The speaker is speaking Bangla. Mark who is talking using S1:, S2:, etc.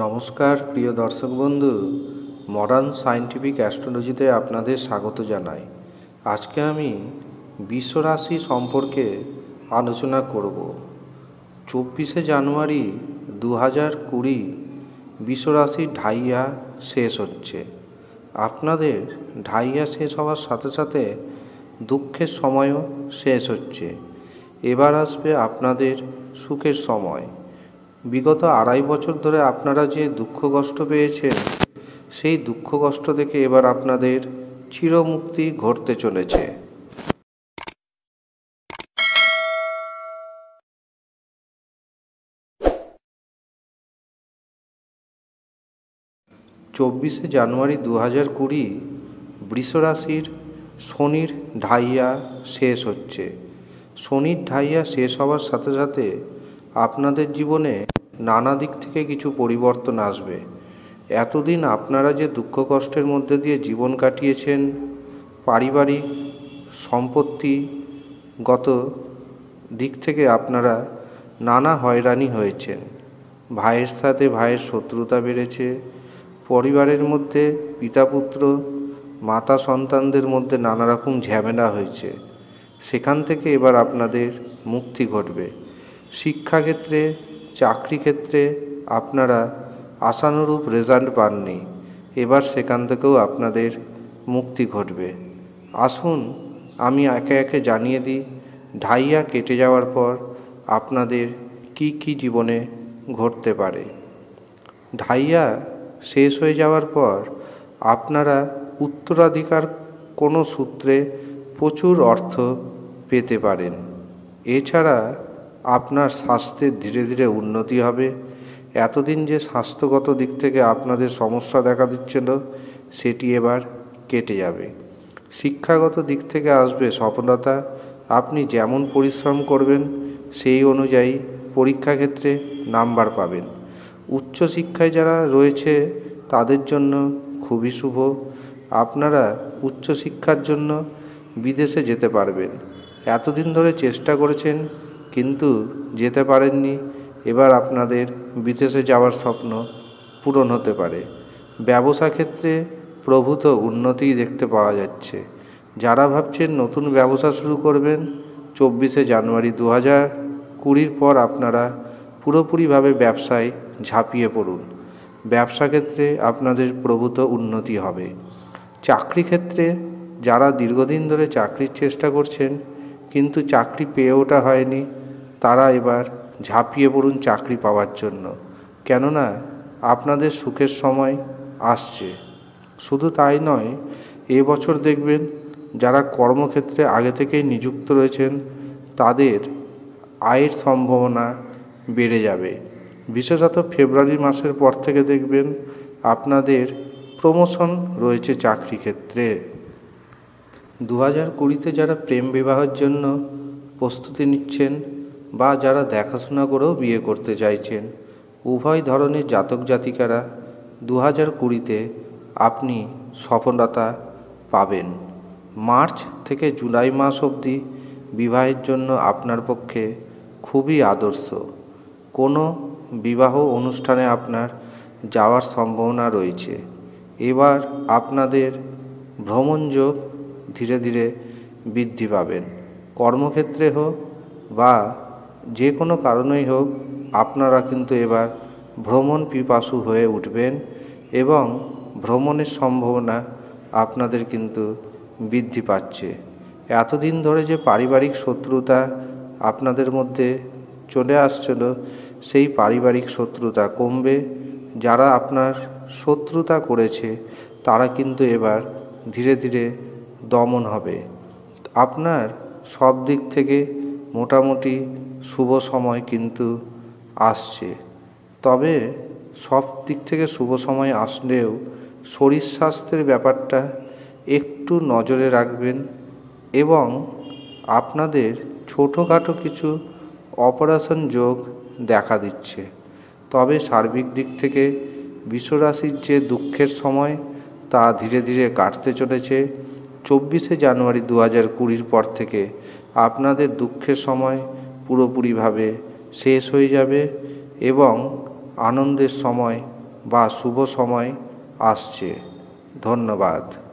S1: নমস্কার, প্রিয় দর্শক বন্ধু। মডার্ন সায়েন্টিফিক অ্যাস্ট্রোলজিতে আপনাদের স্বাগত জানাই। আজকে আমি বিশ্বরাশি সম্পর্কে আলোচনা করব। চব্বিশে জানুয়ারি দু হাজার কুড়ি বিশ্বরাশি ঢাইয়া শেষ হচ্ছে। আপনাদের ঢাইয়া শেষ হওয়ার সাথে সাথে দুঃখের সময়ও শেষ হচ্ছে। এবার আসবে আপনাদের সুখের সময়। বিগত আড়াই বছর ধরে আপনারা যে দুঃখ কষ্ট পেয়েছেন, সেই দুঃখ কষ্ট থেকে এবার আপনাদের চিরমুক্তি ঘটতে চলেছে। চব্বিশে জানুয়ারি দু হাজার কুড়ি বৃষরাশির শনির ঢাইয়া শেষ হচ্ছে। শনির ঢাইয়া শেষ হওয়ার সাথে সাথে আপনাদের জীবনে নানা দিক থেকে কিছু পরিবর্তন আসবে। এতদিন আপনারা যে দুঃখ কষ্টের মধ্যে দিয়ে জীবন কাটিয়েছেন, পারিবারিক সম্পত্তিগত দিক থেকে আপনারা নানা হয়রানি হয়েছেন। ভাইয়ের সাথে ভাইয়ের শত্রুতা বেড়েছে, পরিবারের মধ্যে পিতা পুত্র মাতা সন্তানদের মধ্যে নানা রকম ঝামেলা হয়েছে। সেখান থেকে এবার আপনাদের মুক্তি ঘটবে। শিক্ষাক্ষেত্রে চাকরি ক্ষেত্রে আপনারা আশানুরূপ রেজাল্ট পাননি। এবার সেখান থেকেও আপনাদের মুক্তি ঘটবে। আসুন, আমি একে একে জানিয়ে দিই, ঢাইয়া কেটে যাওয়ার পর আপনাদের কি কি জীবনে ঘটতে পারে। ঢাইয়া শেষ হয়ে যাওয়ার পর আপনারা উত্তরাধিকার কোনো সূত্রে প্রচুর অর্থ পেতে পারেন। এছাড়া আপনার স্বাস্থ্যের ধীরে ধীরে উন্নতি হবে। এতদিন যে স্বাস্থ্যগত দিক থেকে আপনাদের সমস্যা দেখা দিচ্ছিল, সেটি এবার কেটে যাবে। শিক্ষাগত দিক থেকে আসবে সফলতা। আপনি যেমন পরিশ্রম করবেন, সেই অনুযায়ী পরীক্ষা ক্ষেত্রে নাম্বার পাবেন। উচ্চশিক্ষায় যারা রয়েছে, তাদের জন্য খুবই শুভ। আপনারা উচ্চশিক্ষার জন্য বিদেশে যেতে পারবেন। এতদিন ধরে চেষ্টা করেছেন কিন্তু যেতে পারেননি। এবার আপনাদের বিদেশে যাওয়ার স্বপ্ন পূরণ হতে পারে। ব্যবসা ক্ষেত্রে প্রভূত উন্নতি দেখতে পাওয়া যাচ্ছে। যারা ভাবছেন নতুন ব্যবসা শুরু করবেন, চব্বিশে জানুয়ারি দু হাজার কুড়ির পর আপনারা পুরোপুরিভাবে ব্যবসায় ঝাঁপিয়ে পড়ুন। ব্যবসা ক্ষেত্রে আপনাদের প্রভূত উন্নতি হবে। চাকরি ক্ষেত্রে যারা দীর্ঘদিন ধরে চাকরির চেষ্টা করছেন, কিন্তু চাকরি পেয়ে ওঠা হয়নি তারা এবার ঝাঁপিয়ে পড়ুন চাকরি পাওয়ার জন্য। কেননা, আপনাদের সুখের সময় আসছে। শুধু তাই নয় এবছর দেখবেন যারা কর্মক্ষেত্রে আগে থেকেই নিযুক্ত রয়েছেন, তাদের আয়ের সম্ভাবনা বেড়ে যাবে। বিশেষত ফেব্রুয়ারি মাসের পর থেকে দেখবেন আপনাদের প্রমোশন রয়েছে চাকরি ক্ষেত্রে। দু হাজার কুড়িতে যারা প্রেম বিবাহের জন্য প্রস্তুতি নিচ্ছেন বা যারা দেখাশোনা করেও বিয়ে করতে চাইছেন, উভয় ধরনের জাতক জাতিকারা দু হাজার কুড়িতে আপনি সফলতা পাবেন। মার্চ থেকে জুলাই মাস অবধি বিবাহের জন্য আপনার পক্ষে খুবই আদর্শ। কোনো বিবাহ অনুষ্ঠানে আপনার যাওয়ার সম্ভাবনা রয়েছে। এবার আপনাদের ভ্রমণযোগ ধীরে ধীরে বৃদ্ধি পাবেন। কর্মক্ষেত্রে হোক বা যে কোনো কারণেই হোক, আপনারা কিন্তু এবার ভ্রমণ পিপাসু হয়ে উঠবেন এবং ভ্রমণের সম্ভাবনা আপনাদের কিন্তু বৃদ্ধি পাচ্ছে। এতদিন ধরে যে পারিবারিক শত্রুতা আপনাদের মধ্যে চলে আসছিল, সেই পারিবারিক শত্রুতা কমবে। যারা আপনার শত্রুতা করেছে, তারা কিন্তু এবার ধীরে ধীরে দমন হবে। আপনার সব দিক থেকে মোটামুটি শুভ সময় কিন্তু আসছে। তবে সব দিক থেকে শুভ সময় আসলেও শরীর স্বাস্থ্যের ব্যাপারটা একটু নজরে রাখবেন এবং আপনাদের ছোটোখাটো কিছু অপারেশন যোগ দেখা দিচ্ছে। তবে সার্বিক দিক থেকে বিশ্বরাশির যে দুঃখের সময় তা ধীরে ধীরে কাটতে চলেছে। চব্বিশে জানুয়ারি দু হাজার কুড়ির পর থেকে আপনাদের দুঃখের সময় পুরোপুরিভাবে শেষ হয়ে যাবে এবং আনন্দের সময় বা শুভ সময় আসছে। ধন্যবাদ।